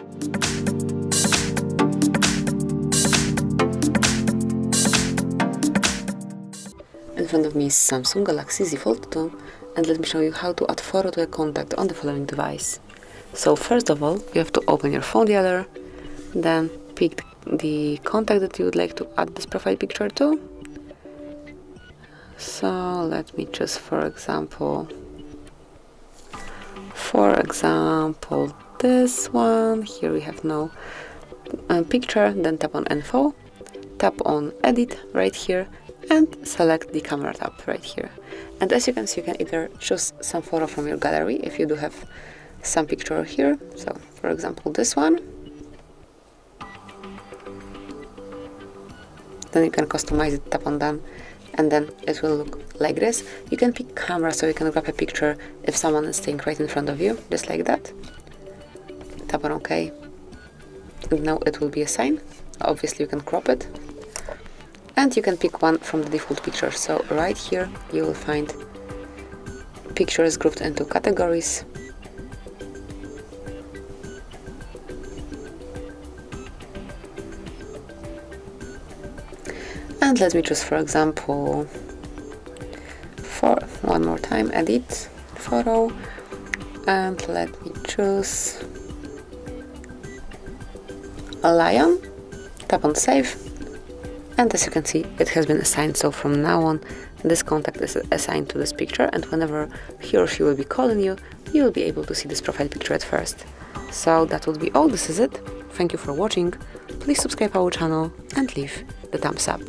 In front of me is Samsung Galaxy Z Fold 2 and let me show you how to add photo to a contact on the following device. So first of all, you have to open your phone other, then pick the contact that you would like to add this profile picture to. So let me choose for example, for example this one, here we have no uh, picture, then tap on info, tap on edit right here and select the camera tab right here. And as you can see, you can either choose some photo from your gallery if you do have some picture here. So for example, this one. Then you can customize it, tap on done, and then it will look like this. You can pick camera so you can grab a picture if someone is staying right in front of you, just like that. Tap on OK. And now it will be a sign. Obviously you can crop it and you can pick one from the default picture so right here you will find pictures grouped into categories and let me choose for example for one more time edit photo and let me choose a lion tap on save. And as you can see it has been assigned. So from now on this contact is assigned to this picture. And whenever he or she will be calling you you will be able to see this profile picture at first. So that would be all. This is it. Thank you for watching. Please subscribe our channel and leave the thumbs up